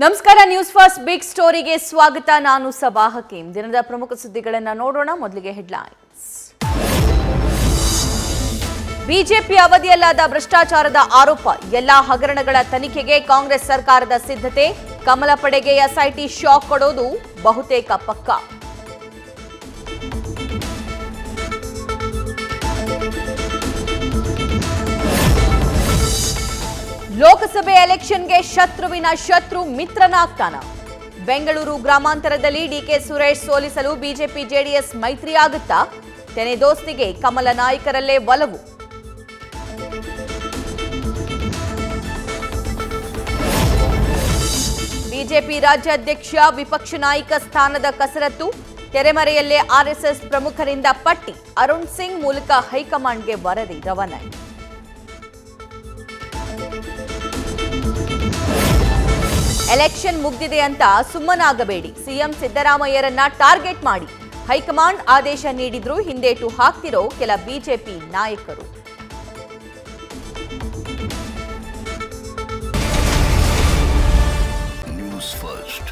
ನಮಸ್ಕಾರ news first big ಸ್ಟೋರಿಗೆ ಸ್ವಾಗತ. ನಾನು ಸಬಾ ಹಕೀಂ. ದಿನದ ಪ್ರಮುಖ ಸುದ್ದಿಗಳನ್ನ ನೋಡೋಣ. ಮೊದಲಿಗೆ ಹೆಡ್ಲೈನ್ಸ್. ಬಿಜೆಪಿ ಅವಧಿಯಲ್ಲಾದ ಭ್ರಷ್ಟಾಚಾರದ ಆರೋಪ, ಎಲ್ಲಾ ಹಗರಣಗಳ ತನಿಖೆಗೆ ಕಾಂಗ್ರೆಸ್ ಸರ್ಕಾರದ ಸಿದ್ಧತೆ. ಕಮಲ ಪಡೆಗೆ ಎಸ್ಐಟಿ ಶಾಕ್ ಕೊಡೋದು ಬಹುತೇಕ ಪಕ್ಕಾ. ಲೋಕಸಭೆ ಎಲೆಕ್ಷನ್ಗೆ ಶತ್ರುವಿನ ಶತ್ರು ಮಿತ್ರನಾಗ್ತಾನ ಬೆಂಗಳೂರು ಗ್ರಾಮಾಂತರದಲ್ಲಿ ಡಿಕೆ ಸುರೇಶ್ ಸೋಲಿಸಲು ಬಿಜೆಪಿ ಜೆಡಿಎಸ್ ಮೈತ್ರಿಯಾಗುತ್ತಾ ತೆನೆ ದೋಸ್ತಿಗೆ ಕಮಲ ನಾಯಕರಲ್ಲೇ ಒಲವು. ಬಿಜೆಪಿ ರಾಜ್ಯಾಧ್ಯಕ್ಷ ವಿಪಕ್ಷ ನಾಯಕ ಸ್ಥಾನದ ಕಸರತ್ತು, ತೆರೆಮರೆಯಲ್ಲೇ ಆರ್ಎಸ್ಎಸ್ ಪ್ರಮುಖರಿಂದ ಪಟ್ಟಿ. ಅರುಣ್ ಸಿಂಗ್ ಮೂಲಕ ಹೈಕಮಾಂಡ್ಗೆ ವರದಿ ರವಾನೆ. ಎಲೆಕ್ಷನ್ ಮುಗ್ದಿದೆ ಅಂತ ಸುಮ್ಮನಾಗಬೇಡಿ. ಸಿಎಂ ಸಿದ್ದರಾಮಯ್ಯರನ್ನ ಟಾರ್ಗೆಟ್ ಮಾಡಿ. ಹೈಕಮಾಂಡ್ ಆದೇಶ ನೀಡಿದ್ರು ಹಿಂದೇಟು ಹಾಕ್ತಿರೋ ಕೆಲ ಬಿಜೆಪಿ ನಾಯಕರು. News first.